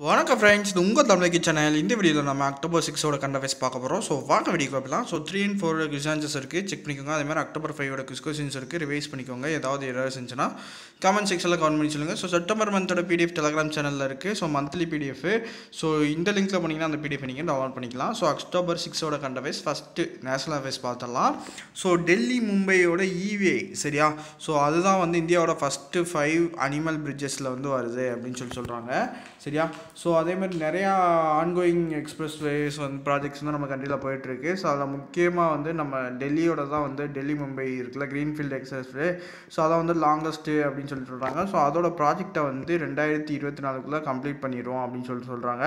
வணக்கம் ஃப்ரெண்ட்ஸ் இது உங்கள் தமிழகி சேனல் இந்த வீடியோவில் நம்ம அக்டோபர் சிக்ஸோட கண்டவைஸ் பார்க்க போகிறோம் ஸோ வாங்க வீடியோ பார்க்கலாம் ஸோ த்ரீ அண்ட் ஃபோர் கிசான்சஸ் இருக்குது செக் பண்ணிக்கோங்க. அதே மாதிரி அக்டோபர் ஃபைவோட கொஸ்டின்ஸ் இருக்குது ரிவைஸ் பண்ணிக்கோங்க. ஏதாவது எரர்ஸ் இருந்துச்சுன்னா கமெண்ட் செக்ஷனில் கமெண்ட் பண்ணி சொல்லுங்கள் ஸோ செப்டம்பர் மந்தோட பிடிஎஃப் டெலகிராம் சேனலில் இருக்குது ஸோ மந்த்லி பிடிஎஃப் ஸோ இந்த லிங்க்கில் போனீங்கன்னா அந்த பிடிஎஃப் நீங்கள் டவுன்லோட் பண்ணிக்கலாம். ஸோ அக்டோபர் சிக்ஸோட கண்டவைஸ் ஃபஸ்ட்டு நேஷனல் அஃபேர்ஸ் பார்த்துடலாம். ஸோ டெல்லி மும்பையோட ஈவே சரியா? ஸோ அதுதான் வந்து இந்தியாவோட ஃபஸ்ட்டு ஃபைவ் அனிமல் பிரிட்ஜஸில் வந்து வருது அப்படின்னு சொல்லி சொல்கிறாங்க சரியா? ஸோ அதே மாதிரி நிறையா ஆன்கோயிங் எக்ஸ்பிரஸ் வேஸ் வந்து ப்ராஜெக்ட்ஸ் வந்து நம்ம கண்ட்ரியில் போயிட்டுருக்கு. ஸோ அதில் முக்கியமாக வந்து நம்ம டெல்லியோட தான் வந்து டெல்லி மும்பை இருக்குல்ல க்ரீன்ஃபீல்டு எக்ஸ்பிரஸ் வே ஸோ அதான் வந்து லாங்கஸ்ட்டு அப்படின்னு சொல்லி சொல்கிறாங்க ஸோ அதோட ப்ராஜெக்டை வந்து ரெண்டாயிரத்தி இருபத்தி நாலுக்குள்ளே கம்ப்ளீட் பண்ணிடுவோம் அப்படின்னு சொல்லிட்டு சொல்கிறாங்க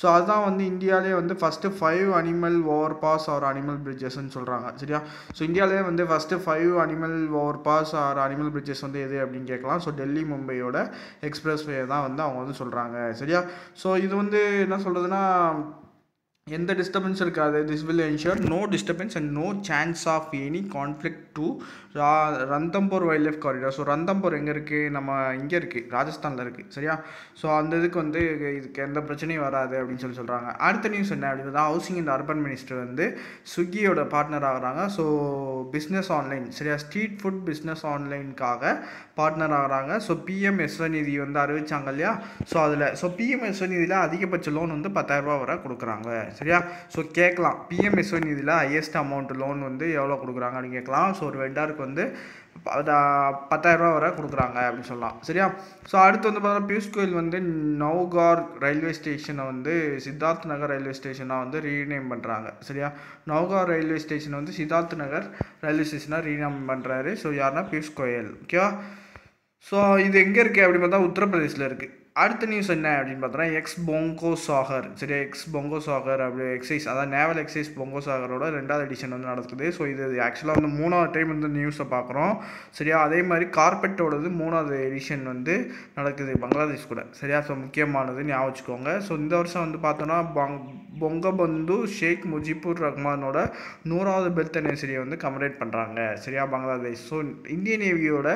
ஸோ அதுதான் வந்து இந்தியாவிலே வந்து first five animal overpass or animal பிரிட்ஜஸ்ன்னு சொல்கிறாங்க சரியா? ஸோ இந்தியாவிலே வந்து first five animal overpass or animal bridges வந்து எது அப்படின்னு கேட்கலாம். ஸோ டெல்லி மும்பையோட எக்ஸ்பிரஸ் வே தான் வந்து அவங்க வந்து சொல்கிறாங்க சரியா? ஸோ இது வந்து என்ன சொல்கிறதுனா எந்த டிஸ்டர்பன்ஸ் இருக்காது. This will ensure no disturbance and no chance of any conflict to raw Ranthambore wildlife corridor so Ranthambore எங்கே இருக்குது நம்ம இங்கே இருக்குது ராஜஸ்தானில் இருக்குது சரியா? ஸோ அந்த இதுக்கு வந்து இதுக்கு எந்த பிரச்சனையும் வராது அப்படின்னு சொல்லி சொல்கிறாங்க அடுத்த நியூஸ் என்ன அப்படின்னா ஹவுசிங் அண்ட் அர்பன் மினிஸ்டர் வந்து ஸ்விக்கியோட பார்ட்னர் ஆகிறாங்க. ஸோ பிஸ்னஸ் ஆன்லைன் சரியா? ஸ்ட்ரீட் ஃபுட் பிஸ்னஸ் ஆன்லைனுக்காக பார்ட்னர் ஆகிறாங்க. ஸோ பிஎம் எஸ்வநிதி வந்து அறிவிச்சாங்க இல்லையா? ஸோ அதில் ஸோ பிஎம் எஸ்வநிதியில் அதிகபட்ச லோன் வந்து பத்தாயிரரூபா வரை கொடுக்குறாங்க. சரியா? ஸோ கேட்கலாம். பிஎம் நிதியில் ஹையஸ்ட் அமௌண்ட் லோன் வந்து எவ்வளோ கொடுக்குறாங்க அப்படின்னு கேட்கலாம். ஸோ ஒரு வெண்டாருக்கு வந்து பத்தாயிரரூபா வரை கொடுக்குறாங்க அப்படின்னு சொல்லலாம். சரியா? ஸோ அடுத்து வந்து பார்த்தா பியூஷ் கோயில் வந்து நவ்கார் ரயில்வே ஸ்டேஷனை வந்து சித்தார்த் நகர் ரயில்வே ஸ்டேஷனாக வந்து ரீநேம் பண்ணுறாங்க சரியா? நவ்கார் ரயில்வே ஸ்டேஷன் வந்து சித்தார்த் நகர் ரயில்வே ஸ்டேஷனாக ரீநேம் பண்ணுறாரு ஸோ யாருன்னா பியூஷ் கோயல் ஓகேவா ஸோ இது எங்கே இருக்குது அப்படின்னு பார்த்தா உத்தரப்பிரதேசில் இருக்குது அடுத்த நியூஸ் என்ன அப்படின்னு பார்த்தோன்னா எக்ஸ் பொங்கோ சாகர் சரி எக்ஸ் பொங்கோ சாகர் அப்படி எக்ஸைஸ் அதாவது நேவல் எக்ஸைஸ் பொங்கோ சாகரோட ரெண்டாவது எடிஷன் வந்து நடக்குது. ஸோ இது ஆக்சுவலாக வந்து மூணாவது டைம் வந்து நியூஸை பார்க்குறோம். சரியா? அதே மாதிரி கார்பெட்டோடது மூணாவது எடிஷன் வந்து நடக்குது பங்களாதேஷ் கூட. சரியா? ஸோ முக்கியமானது ஞாபகம் வச்சுக்கோங்க. ஸோ இந்த வருஷம் வந்து பார்த்தோன்னா பங் பொங்கபந்து ஷேக் முஜிபுர் ரஹ்மானோட நூறாவது பெர்த் அனிவர்சரியை வந்து கமரேட் பண்ணுறாங்க சரியா? பங்களாதேஷ். ஸோ இந்தியன் நேவியோட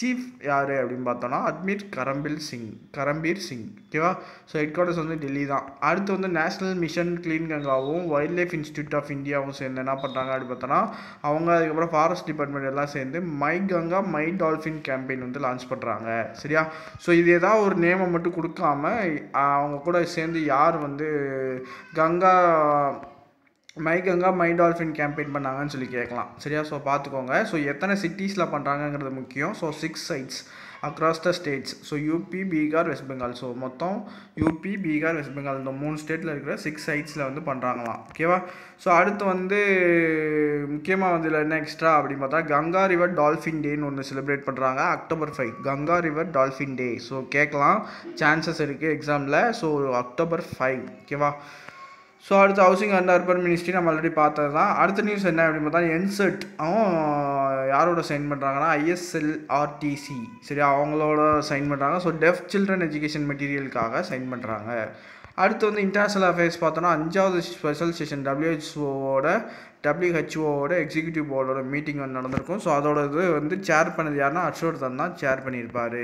சீஃப் யார் அப்படின்னு பார்த்தோன்னா அட்மிர் கரம்பில் சிங் கரம்பீர் சிங் ஓகேவா ஸோ ஹெட் குவார்ட்டர்ஸ் வந்து டெல்லி தான். அடுத்து வந்து நேஷனல் மிஷன் க்ளீன் கங்காவும் வைல்ட் லைஃப் இன்ஸ்டியூட் ஆஃப் இந்தியாவும் சேர்ந்து என்ன பண்ணுறாங்க அப்படின்னு பார்த்தோன்னா அவங்க அதுக்கப்புறம் ஃபாரஸ்ட் டிபார்ட்மெண்ட் எல்லாம் சேர்ந்து my Ganga my dolphin campaign வந்து லான்ச் பண்ணுறாங்க சரியா? ஸோ இது ஏதாவது ஒரு நேமை மட்டும் கொடுக்காம அவங்க கூட சேர்ந்து யார் வந்து Ganga my Ganga my dolphin campaign பண்ணாங்கன்னு சொல்லி கேட்கலாம். சரியா? ஸோ பார்த்துக்கோங்க. ஸோ எத்தனை சிட்டிஸில் பண்ணுறாங்கங்கிறது முக்கியம். So six sites across the states so UP Bihar West Bengal so மொத்தம் யூபி பீகார் வெஸ்ட் பெங்கால் இந்த மூணு ஸ்டேட்டில் இருக்கிற சிக்ஸ் சைட்ஸில் வந்து பண்ணுறாங்களாம் ஓகேவா ஸோ அடுத்து வந்து முக்கியமாக வந்து இதில் என்ன எக்ஸ்ட்ரா அப்படின்னு பார்த்தா கங்கா ரிவர் டால்ஃபின் டேன்னு ஒன்று செலிப்ரேட் பண்ணுறாங்க October five Ganga river dolphin day so கேட்கலாம். சான்சஸ் இருக்குது எக்ஸாமில் ஸோ அக்டோபர் ஃபைவ் ஓகேவா ஸோ அடுத்து ஹவுசிங் அண்ட் அர்பன் மினிஸ்ட்ரி நம்ம ஆல்ரெடி பார்த்தது தான் அடுத்த நியூஸ் என்ன அப்படின்னு பார்த்தா என்செட் அவன் யாரோட சைன் பண்ணுறாங்கன்னா ஐஎஸ்எல்ஆர்டிசி சரி அவங்களோட சைன் பண்ணுறாங்க ஸோ டெஃப் சில்ட்ரன் எஜுகேஷன் மெட்டீரியலுக்காக சைன் பண்ணுறாங்க அடுத்து வந்து இன்டர்நேஷனல் அஃபேர்ஸ் பார்த்தோன்னா அஞ்சாவது ஸ்பெஷல் செஷன் டபிள்யூஹெச்ஓவோட டபிள்யூஹெச்ஓவோட எக்ஸிக்யூட்டிவ் போர்டோட மீட்டிங் வந்து நடந்திருக்கும். ஸோ அதோட இது வந்து சேர் பண்ணது யாருன்னா ஹர்ஷவர்தன் தான் சேர் பண்ணியிருப்பார்.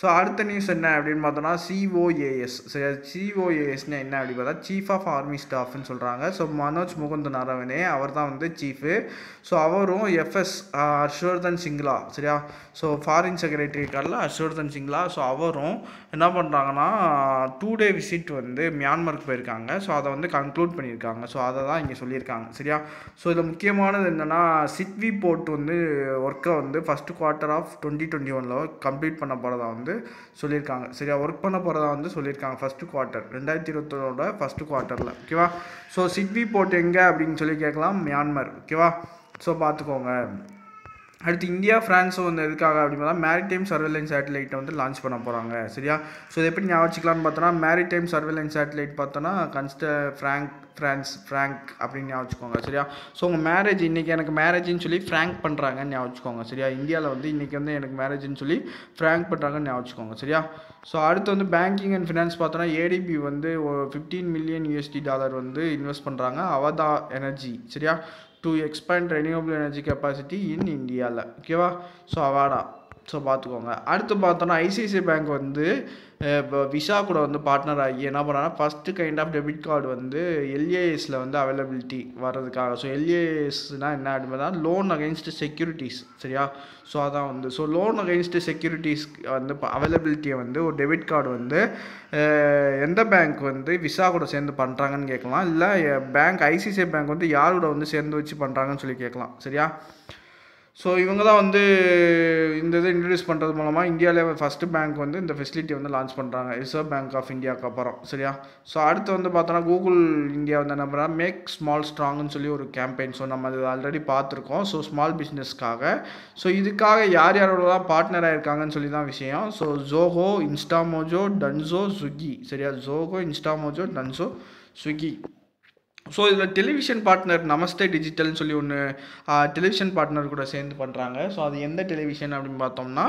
ஸோ அடுத்த நியூஸ் என்ன அப்படின்னு பார்த்தோன்னா சிஓஏஎஸ் சரி சிஓஏஎஸ்னு என்ன அப்படின்னு பார்த்தா சீஃப் ஆஃப் ஆர்மி ஸ்டாஃப்னு சொல்கிறாங்க ஸோ மனோஜ் முகுந்த் நரவனே அவர் தான் வந்து சீஃபு ஸோ அவரும் எஃப்எஸ் ஹர்ஷ்வர்தன் சிங்லா சரியா? ஸோ ஃபாரின் செக்ரட்டரி இருக்கார்ல ஹர்ஷ்வர்தன் சிங்லா ஸோ அவரும் என்ன பண்ணுறாங்கன்னா டூ டே விசிட் வந்து மியான்மருக்கு போயிருக்காங்க. ஸோ அதை வந்து கன்க்ளூட் பண்ணியிருக்காங்க. ஸோ அதை தான் இங்கே சொல்லியிருக்காங்க சரியா? ஸோ இதில் முக்கியமானது என்னென்னா சிட்வி போர்ட் வந்து ஒர்க்கை வந்து first quarter of twenty twenty ஒனில் கம்ப்ளீட் பண்ண போகிறதா வந்து வந்து சொல்லியிருக்காங்க. சரியா? ஒர்க் பண்ண போகிறதா வந்து சொல்லியிருக்காங்க. ஃபஸ்ட்டு குவார்ட்டர் ரெண்டாயிரத்தி இருபத்தொன்னோட ஃபஸ்ட்டு குவார்ட்டரில் ஓகேவா ஸோ சிட்வி போர்ட் எங்கே அப்படின்னு சொல்லி கேட்கலாம். மியான்மர் ஓகேவா ஸோ பார்த்துக்கோங்க. அடுத்து இந்தியா ஃப்ரான்ஸும் வந்து எதுக்காக அப்படின்னு பார்த்தா மேரிடைம் சர்வேலன்ஸ் சேட்டலைட்டை வந்து லான்ச் பண்ண போகிறாங்க சரியா? ஸோ இதை எப்படி ஞாபகம் வச்சுக்கலாம்னு பார்த்தோன்னா மேரிடைம் சர்வேலன்ஸ் சேட்டலைட் பார்த்தோன்னா கன்ஸ்ட ஃப்ராங்க் ஃப்ரான்ஸ் ஃப்ராங்க் அப்படின்னு ஞாபகம் வச்சுக்கோங்க சரியா? ஸோ உங்கள் மேரேஜ் இன்றைக்கி எனக்கு மேரேஜ்னு சொல்லி ஃப்ராங்க் பண்ணுறாங்கன்னு ஞாபகம் வச்சுக்கோங்க சரியா? இந்தியாவில் வந்து இன்றைக்கி வந்து எனக்கு மேரேஜ்னு சொல்லி ஃப்ராங்க் பண்ணுறாங்கன்னு ஞாபகம் வச்சுக்கோங்க சரியா? ஸோ அடுத்து வந்து பேங்கிங் அண்ட் ஃபினான்ஸ் பார்த்தோன்னா ஏடிபி வந்து ஃபிஃப்டீன் மில்லியன் யூஎஸ்டி டாலர் வந்து இன்வெஸ்ட் பண்ணுறாங்க அவதா எனர்ஜி சரியா? To expand renewable energy capacity in இந்தியாவில் ஓகேவா ஸோ அவாடா. ஸோ பார்த்துக்கோங்க அடுத்து பார்த்தோன்னா ஐசிஐசிஐ பேங்க் வந்து இப்போ விசா கூட வந்து பார்ட்னர் ஆகி என்ன பண்ணாங்கன்னா first kind of debit card வந்து எல்ஏஎஸில் வந்து அவைலபிலிட்டி வர்றதுக்காக. ஸோ எல்ஏஎஸ்னால் என்ன அப்படின்னா லோன் அகைன்ஸ்ட் செக்யூரிட்டிஸ் சரியா? ஸோ அதான் வந்து. ஸோ லோன் அகைன்ஸ்ட் செக்யூரிட்டிஸ் வந்து அவைலபிலிட்டியை வந்து ஒரு டெபிட் கார்டு வந்து எந்த பேங்க் வந்து விசா கூட சேர்ந்து பண்ணுறாங்கன்னு கேட்கலாம். இல்லை பேங்க் ஐசிசிஐ பேங்க் வந்து யார் கூட வந்து சேர்ந்து வச்சு பண்ணுறாங்கன்னு சொல்லி கேட்கலாம். சரியா? ஸோ இவங்க தான் வந்து இந்த இதை இன்ட்ரடியூஸ் பண்ணுறது மூலமாக இந்தியாவிலே ஃபஸ்ட்டு பேங்க் வந்து இந்த ஃபெசிலிட்டி வந்து லான்ச் பண்ணுறாங்க ரிசர்வ் பேங்க் ஆஃப் இந்தியாவுக்கு அப்புறம் சரியா? ஸோ அடுத்து வந்து பார்த்தோன்னா கூகுள் இந்தியா வந்து என்ன பண்ணுறா மேக் ஸ்மால் ஸ்ட்ராங்னு சொல்லி ஒரு கேம்பெயின் ஸோ நம்ம அது ஆல்ரெடி பார்த்துருக்கோம். ஸோ ஸ்மால் பிஸ்னஸ்க்காக ஸோ இதுக்காக யார் யாரோட தான் ஆகிருக்காங்கன்னு சொல்லி தான் விஷயம். ஸோ ஜோஹோ இன்ஸ்டாமோஜோ டன்சோ ஸ்விக்கி சரியா? ஜோகோ இன்ஸ்டாமோஜோ டன்சோ ஸ்விக்கி ஸோ இதில் டெலிவிஷன் பார்ட்னர் நமஸ்தே டிஜிட்டல்னு சொல்லி ஒன்று டெலிவிஷன் பார்ட்னர் கூட சேர்ந்து பண்ணுறாங்க ஸோ அது எந்த டெலிவிஷன் அப்படின்னு பார்த்தோம்னா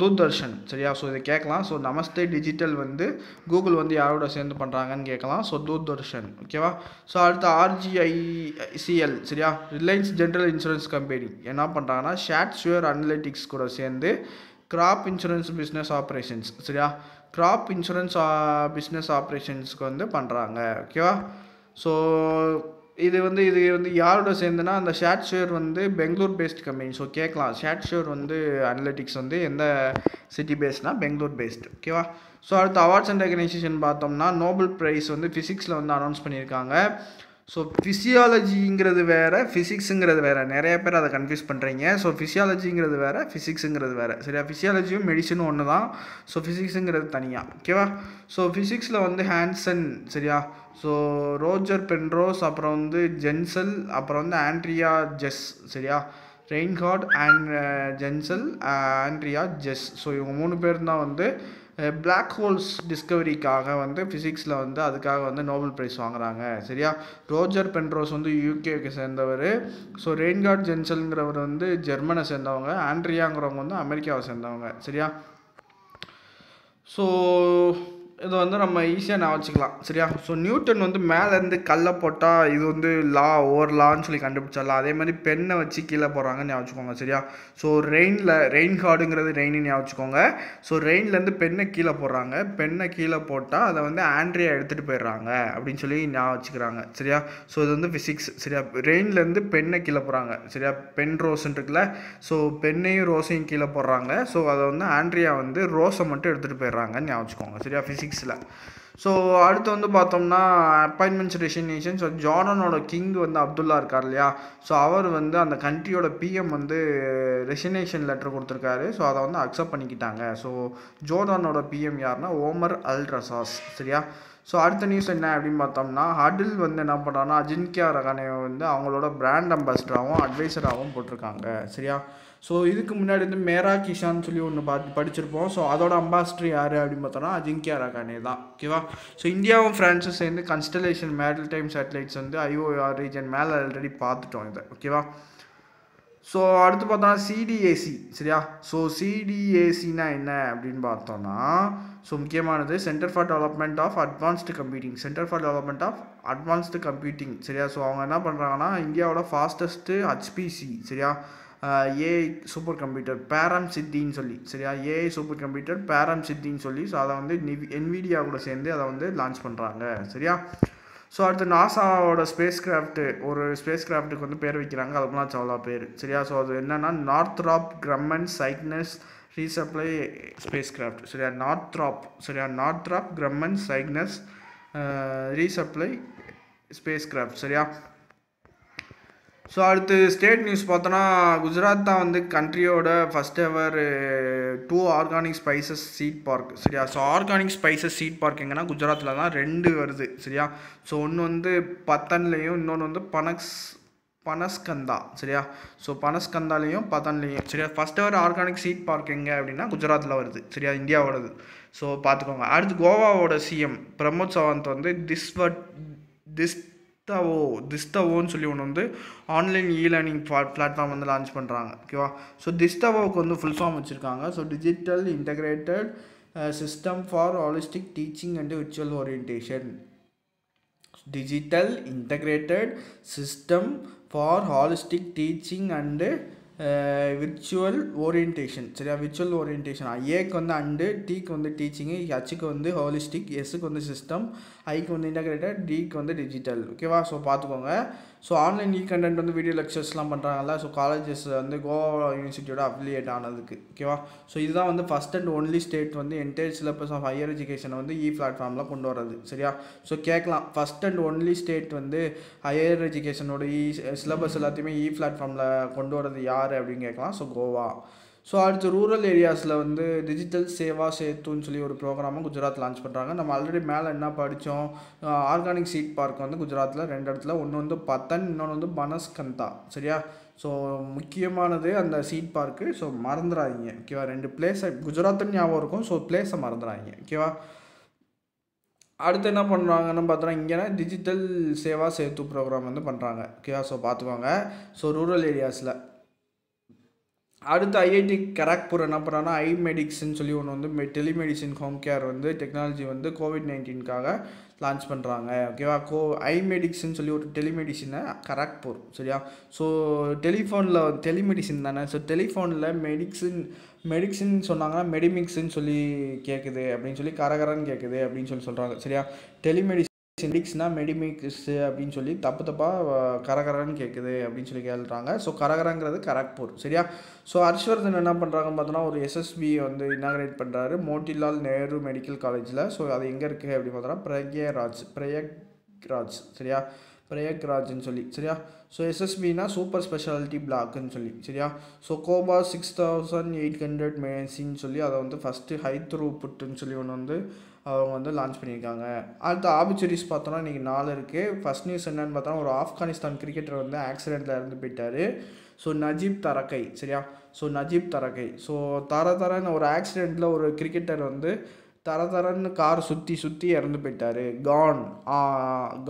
தூர்தர்ஷன். சரியா? ஸோ இதை கேட்கலாம். ஸோ நமஸ்தே டிஜிட்டல் வந்து கூகுள் வந்து யாரோட சேர்ந்து பண்ணுறாங்கன்னு கேட்கலாம். ஸோ தூர்தர்ஷன். ஓகேவா ஸோ அடுத்து ஆர்ஜிஐசிஎல் சரியா? ரிலையன்ஸ் ஜென்ரல் இன்சூரன்ஸ் கம்பெனி என்ன பண்ணுறாங்கன்னா ஷேட் ஷுவர் அனலிட்டிக்ஸ் கூட சேர்ந்து கிராப் இன்சூரன்ஸ் பிஸ்னஸ் ஆப்ரேஷன்ஸ் சரியா? கிராப் இன்சூரன்ஸ் பிஸ்னஸ் ஆப்ரேஷன்ஸ்க்கு வந்து பண்ணுறாங்க ஓகேவா ஸோ இது வந்து இது வந்து யாரோட சேர்ந்துனா அந்த ஷேட் ஷேர் வந்து பெங்களூர் பேஸ்ட் கம்பெனி ஸோ கேட்கலாம். ஷேட் ஷேர் வந்து அனலிட்டிக்ஸ் வந்து எந்த சிட்டி பேஸ்ட்னா பெங்களூர் பேஸ்ட் ஓகேவா ஸோ அடுத்து அவார்ட்ஸ் அண்ட் ரெகனைசேஷன் பார்த்தோம்னா நோபல் ப்ரைஸ் வந்து ஃபிசிக்ஸில் வந்து அனௌன்ஸ் பண்ணியிருக்காங்க. ஸோ ஃபிசியாலஜிங்கிறது வேறு ஃபிசிக்ஸுங்கிறது வேறு. நிறைய பேர் அதை கன்ஃபியூஸ் பண்ணுறீங்க ஸோ ஃபிசியாலஜிங்கிறது வேறு ஃபிசிக்ஸுங்கிறது வேறு. சரியா? ஃபிசியாலஜியும் மெடிசனும் ஒன்று தான் ஸோ ஃபிசிக்ஸுங்கிறது தனியாக ஓகேவா ஸோ ஃபிசிக்ஸில் வந்து ஹேன்சன் சரியா? ஸோ ரோஜர் பென்ரோஸ் அப்புறம் வந்து ஜென்சல் அப்புறம் வந்து ஆண்ட்ரியா ஜெஸ் சரியா? Reinhard and Genzel Andrea Ghez. So இவங்க மூணு பேர் தான் வந்து பிளாக் ஹோல்ஸ் டிஸ்கவரிக்காக வந்து ஃபிசிக்ஸில் வந்து அதுக்காக வந்து நோபல் ப்ரைஸ் வாங்குறாங்க. சரியா? ரோஜர் பென்ரோஸ் வந்து யூகேக்கு சேர்ந்தவர். ஸோ ரெயின்கார்ட் ஜென்சல்ங்கிறவர் வந்து ஜெர்மனை சேர்ந்தவங்க. ஆண்ட்ரியாங்கிறவங்க வந்து அமெரிக்காவை சேர்ந்தவங்க. சரியா? ஸோ இதை வந்து நம்ம ஈஸியாக நான் வச்சுக்கலாம் சரியா? ஸோ நியூட்டன் வந்து மேலேருந்து கல்லை போட்டால் இது வந்து லா ஓவர் லான்னு சொல்லி கண்டுபிடிச்சிடலாம். அதே மாதிரி பெண்ணை வச்சு கீழே போடுறாங்கன்னு ஞாபகம் வச்சுக்கோங்க சரியா? ஸோ ரெயினில் ரெயின் கார்டுங்கிறது ரெயின்னு ஞாபகம் வச்சுக்கோங்க. ஸோ ரெயின்லேருந்து பெண்ணை கீழே போடுறாங்க. பெண்ணை கீழே போட்டால் அதை வந்து ஆண்ட்ரியா எடுத்துகிட்டு போயிடுறாங்க அப்படின்னு சொல்லி ஞாபகம் வச்சுக்கிறாங்க சரியா? ஸோ இது வந்து ஃபிசிக்ஸ் சரியா? ரெயின்லேருந்து பெண்ணை கீழே போடுறாங்க சரியா? பென் ரோஸ்ன்னு இருக்குல்ல ஸோ பெண்ணையும் ரோஸையும் கீழே போடுறாங்க. ஸோ அதை வந்து ஆண்ட்ரியா வந்து ரோஸை மட்டும் எடுத்துகிட்டு போயிடுறாங்கன்னு ஞாபகம் வச்சுக்கோங்க சரியா? சிக்ஸில் ஸோ அடுத்து வந்து பார்த்தோம்னா அப்பாயின்மெண்ட்ஸ் ரெசினேஷன் ஸோ ஜார்டனோட கிங் வந்து அப்துல்லா இருக்கார் இல்லையா? ஸோ அவர் வந்து அந்த கண்ட்ரியோட பிஎம் வந்து ரெசினேஷன் லெட்டர் கொடுத்துருக்காரு. ஸோ அதை வந்து அக்செப்ட் பண்ணிக்கிட்டாங்க. ஸோ ஜோர்டானோட பிஎம் யாருன்னா ஓமர் அல் ரசாஸ் சரியா? ஸோ அடுத்த நியூஸ் என்ன அப்படின்னு பார்த்தோம்னா ஹடில் வந்து என்ன பண்ணுறாங்கன்னா அஜின்கியா ரகானே வந்து அவங்களோட பிராண்ட் அம்பாசிடராகவும் அட்வைசராகவும் போட்டிருக்காங்க சரியா? ஸோ இதுக்கு முன்னாடி வந்து மேரா கிஷான் சொல்லி ஒன்று பார்த்து படிச்சிருப்போம். ஸோ அதோட அம்பாசிடர் யார் அப்படின்னு பார்த்தோம்னா அஜிங்கியா ரகானே தான். ஓகேவா ஸோ இந்தியாவும் ஃப்ரான்ஸும் சேர்ந்து கன்ஸ்டலேஷன் மேடல் டைம் சேட்டலைட்ஸ் வந்து ஐஓஆர் ரீஜன் மேலே ஆல்ரெடி பார்த்துட்டோம் இதை. ஓகேவா ஸோ அடுத்து பார்த்தோம்னா சிடிஏசி சரியா? ஸோ சிடிஏசினா என்ன அப்படின்னு பார்த்தோம்னா ஸோ முக்கியமானது centre for development of advanced computing centre for development of advanced computing சரியா? ஸோ அவங்க என்ன பண்ணுறாங்கன்னா இந்தியாவோட ஃபாஸ்டஸ்ட்டு ஹச்பிசி சரியா? ஏஐ சூப்பர் கம்ப்யூட்டர் பேரம் சித்தின்னு சொல்லி சரியா? ஏஐ சூப்பர் கம்ப்யூட்டர் பேரம் சித்தின்னு சொல்லி ஸோ அதை வந்து என்விடியா கூட சேர்ந்து அதை வந்து லான்ச் பண்ணுறாங்க சரியா? ஸோ அடுத்து நாசாவோட ஸ்பேஸ் கிராஃப்ட்டு ஒரு ஸ்பேஸ் கிராஃப்ட்டுக்கு வந்து பேர் வைக்கிறாங்க அதுக்குலாம் சவலா பேர் சரியா? ஸோ அது என்னென்னா Northrop Grumman Cygnus resupply craft சரியா? நார்த்ராப் சரியா? Northrop Grumman Cygnus resupply spacecraft சரியா? ஸோ அடுத்து ஸ்டேட் நியூஸ் பார்த்தோன்னா குஜராத் தான் வந்து கண்ட்ரியோட first ever to organic spices seed park சரியா? So organic spices seed park எங்கன்னா குஜராத்தில் தான் ரெண்டு வருது சரியா? ஸோ ஒன்று வந்து பத்தன்லேயும் இன்னொன்று வந்து பனக்ஸ் பனஸ்கந்தா சரியா? ஸோ பனஸ்கந்தாலேயும் பதன்லேயும் சரியா? First ever organic seed park எங்கே அப்படின்னா குஜராத்தில் வருது சரியா? இந்தியாவோடது. ஸோ பார்த்துக்கோங்க. அடுத்து கோவாவோட சிஎம் பிரமோத் சவந்த் வந்து திஸ்வட் திஸ் திஸ்தவோ திஸ்தவோன்னு சொல்லி ஒன்று வந்து ஆன்லைன் இ லேர்னிங் பிளாட்ஃபார்ம் வந்து லான்ச் பண்ணுறாங்க ஓகேவா ஸோ திஸ்தவோவுக்கு வந்து ஃபுல் ஃபார்ம் வச்சுருக்காங்க. So digital integrated system for holistic teaching and virtual orientation digital integrated system for holistic teaching and virtual orientation சரியா? விர்ச்சுவல் ஓரியன்டேஷன் ஏக்கு வந்து அண்டு டீக்கு வந்து டீச்சிங்கு ஹச்சுக்கு வந்து ஹோலிஸ்டிக் எஸ்ஸுக்கு வந்து சிஸ்டம் ஐக்கு வந்து இன்டகிரேட்டட் டிக்கு வந்து டிஜிட்டல் ஓகேவா ஸோ பார்த்துக்கோங்க. ஸோ ஆன்லைன் இ கண்டென்ட் வந்து வீடியோ லெக்சர்ஸ்லாம் பண்ணுறாங்கல்ல ஸோ காலேஜஸ் வந்து கோவா யூனிவர்சிட்டியோட அஃபிலியேட் ஆனதுக்கு. ஓகேவா ஸோ இதுதான் வந்து ஃபஸ்ட் அண்ட் ஒன்லி ஸ்டேட் வந்து என்டையர் சிலபஸ் ஆஃப் ஹையர் எஜுகேஷனை வந்து இ பிளாட்ஃபார்மில் கொண்டு வரது சரியா? ஸோ கேட்கலாம். ஃபஸ்ட் அண்ட் ஒன்லி ஸ்டேட் வந்து ஹையர் எஜுகேஷனோட இ சிலபஸ் எல்லாத்தையுமே இ பிளாட்ஃபார்மில் கொண்டு வரது யார்? அப்படின்னு கேட்கலாம். ஸோ கோவா. ஸோ அடுத்து ரூரல் ஏரியாஸில் வந்து டிஜிட்டல் சேவா சேத்துன்னு சொல்லி ஒரு ப்ரோக்ராமும் குஜராத் லான்ச் பண்ணுறாங்க நம்ம ஆல்ரெடி மேலே என்ன படித்தோம் ஆர்கானிக் சீட் பார்க் வந்து குஜராத்தில் ரெண்டு இடத்துல. ஒன்று வந்து பத்தன் இன்னொன்று வந்து பனஸ்கந்தா. சரியா? ஸோ முக்கியமானது அந்த சீட் பார்க்கு ஸோ மறந்துடாதீங்க ஓகேவா ரெண்டு பிளேஸை குஜராத்துன்னு ஞாபகம் இருக்கும். ஸோ பிளேஸை மறந்துடாதீங்க ஓகேவா அடுத்து என்ன பண்ணுறாங்கன்னு பார்த்தோன்னா இங்கே டிஜிட்டல் சேவா சேத்து ப்ரோக்ராம் வந்து பண்ணுறாங்க ஓகேவா ஸோ பார்த்துக்கோங்க. ஸோ ரூரல் ஏரியாஸில் அடுத்து ஐஐடி கராக்பூர் என்ன பண்ணுறாங்கன்னா ஐ மெடிக்ஸ்ன்னு சொல்லி ஒன்று வந்து மெ டெலிமெடிசின் ஹோம் கேர் வந்து டெக்னாலஜி வந்து கோவிட் நைன்டீனுக்காக லான்ச் பண்ணுறாங்க ஓகேவா கோ ஐ மெடிக்ஸ்ன்னு சொல்லி ஒரு டெலிமெடிசினை கராக்பூர் சரியா? ஸோ டெலிஃபோனில் டெலிமெடிசின் தானே? ஸோ டெலிஃபோனில் மெடிக்ஸின் மெடிக்ஸின் சொன்னாங்கன்னா மெடிமிக்ஸ்ன்னு சொல்லி கேட்குது அப்படின்னு சொல்லி கரகரன்னு கேட்குது அப்படின்னு சொல்லி சொல்கிறாங்க சரியா? டெலிமெடிசின் சிண்டிக்ஸ்னால் மெடிமிக்ஸு அப்படின்னு சொல்லி தப்பு தப்பாக கரகரன்னு கேட்குது அப்படின்னு சொல்லி கேள்றாங்க. ஸோ கரகரங்கிறது கரக்பூர் சரியா? ஸோ ஹர்ஷ்வர்தன் என்ன பண்ணுறாங்கன்னு பார்த்தோன்னா ஒரு எஸ்எஸ்பி வந்து இனாகிரேட் பண்ணுறாரு மோட்டிலால் நேரு மெடிக்கல் காலேஜில் ஸோ அது எங்கே இருக்குது அப்படின்னு பார்த்தோன்னா பிரக்யராஜ் பிரயக்ராஜ். சரியா? பிரயக்ராஜ்னு சொல்லி. சரியா? ஸோ எஸ்எஸ்பினா சூப்பர் ஸ்பெஷாலிட்டி பிளாக்குன்னு சொல்லி. சரியா? ஸோ கோபா சிக்ஸ் தௌசண்ட் எயிட் ஹண்ட்ரட் மேசின்னு சொல்லி அதை வந்து ஃபஸ்ட்டு ஹை த்ரூ புட்டுன்னு சொல்லி ஒன்று வந்து அவங்க வந்து லான்ச் பண்ணியிருக்காங்க. அடுத்த ஆபிச்சுரிஸ் பார்த்தோன்னா இன்றைக்கி நாலு இருக்குது ஃபஸ்ட் நியூஸ் என்னென்னு பார்த்தோன்னா ஒரு ஆப்கானிஸ்தான் கிரிக்கெட்டர் வந்து ஆக்சிடெண்ட்டில் இருந்து போயிட்டார். ஸோ நஜீப் தரக்கை சரியா? So Najib தரக்கை. ஸோ தர தரன்னு ஒரு ஆக்சிடெண்ட்டில் ஒரு கிரிக்கெட்டர் வந்து தர தரன்னு கார் சுற்றி சுற்றி இறந்து போயிட்டார். கான்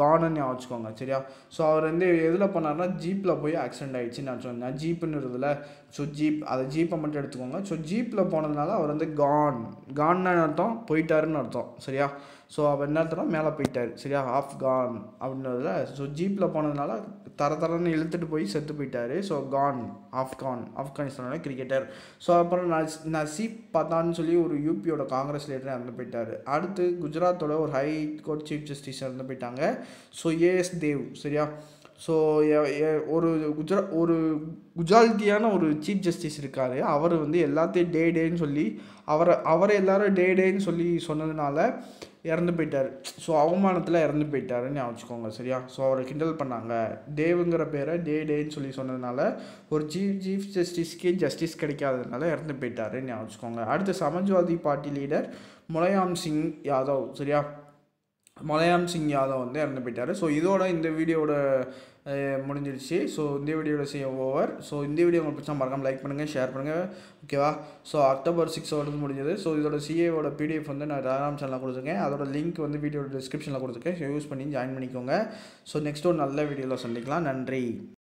கான்னு வச்சுக்கோங்க சரியா? ஸோ அவர் வந்து எதில் பண்ணார்னா ஜீப்பில் போய் ஆக்சிடென்ட் ஆகிடுச்சின்னு நான் நான் ஜீப்புன்னு இருக்குதுல ஸோ ஜீப் அதை ஜீப்பை மட்டும் எடுத்துக்கோங்க. ஸோ ஜீப்பில் போனதுனால அவர் வந்து கான் கான்னு அர்த்தம் போயிட்டாருன்னு அர்த்தம் சரியா? ஸோ அவர் என்ன அர்த்தம்னா மேலே போயிட்டார் சரியா? ஆஃப் கான் அப்படின்றதுல ஸோ ஜீப்பில் போனதுனால தர தரன்னு இழுத்துட்டு போய் செத்து போயிட்டாரு. ஸோ கான் ஆப்கான் ஆப்கானிஸ்தானோட கிரிக்கெட்டர் ஸோ அப்புறம் நஸ் நசீப் பதான்னு சொல்லி ஒரு யூபியோட காங்கிரஸ் லீடர் இறந்து போயிட்டார். அடுத்து குஜராத்தோட ஒரு ஹை கோர்ட் சீஃப் ஜஸ்டிஸ் இறந்து போயிட்டாங்க. ஸோ ஏஎஸ் தேவ் சரியா? ஸோ ஒரு குஜரா ஒரு குஜால்தியான ஒரு சீஃப் ஜஸ்டிஸ் இருக்கார். அவர் வந்து எல்லாத்தையும் டே டேன்னு சொல்லி அவரை அவரை எல்லாரும் டே டேன்னு சொல்லி சொன்னதுனால இறந்து போயிட்டார். ஸோ அவமானத்தில் இறந்து போயிட்டாருன்னு வச்சுக்கோங்க சரியா? ஸோ அவரை கிண்டல் பண்ணாங்க. தேவுங்கிற பேரை டே டேன்னு சொல்லி சொன்னதுனால ஒரு சீஃப் சீஃப் ஜஸ்டிஸ்க்கே ஜஸ்டிஸ் கிடைக்காததுனால இறந்து போயிட்டாருன்னு வச்சுக்கோங்க. அடுத்து சமாஜ்வாதி பார்ட்டி லீடர் முலாயாம் சிங் யாதவ் சரியா? மலையாம் சிங் யாதவ் வந்து இறந்து போயிட்டார். ஸோ இதோட இந்த வீடியோட முடிஞ்சிடுச்சு ஸோ இந்த வீடியோட செய்ய ஓவர் ஸோ இந்த வீடியோ உங்களுக்கு பிடிச்சா மறக்காம லைக் பண்ணுங்கள் ஷேர் பண்ணுங்கள் ஓகேவா ஸோ அக்டோபர் சிக்ஸ் வந்து முடிஞ்சது. ஸோ இதோட சிஏவோட பிடிஎஃப் வந்து நான் டெலாம் சேனலில் கொடுத்துருக்கேன். அதோட லிங்க் வந்து வீடியோட டிஸ்கிரிப்ஷனில் கொடுத்துருக்கேன். யூஸ் பண்ணி ஜாயின் பண்ணிக்கோங்க. ஸோ நெக்ஸ்ட் ஒரு நல்ல வீடியோவில் சந்திக்கலாம். நன்றி.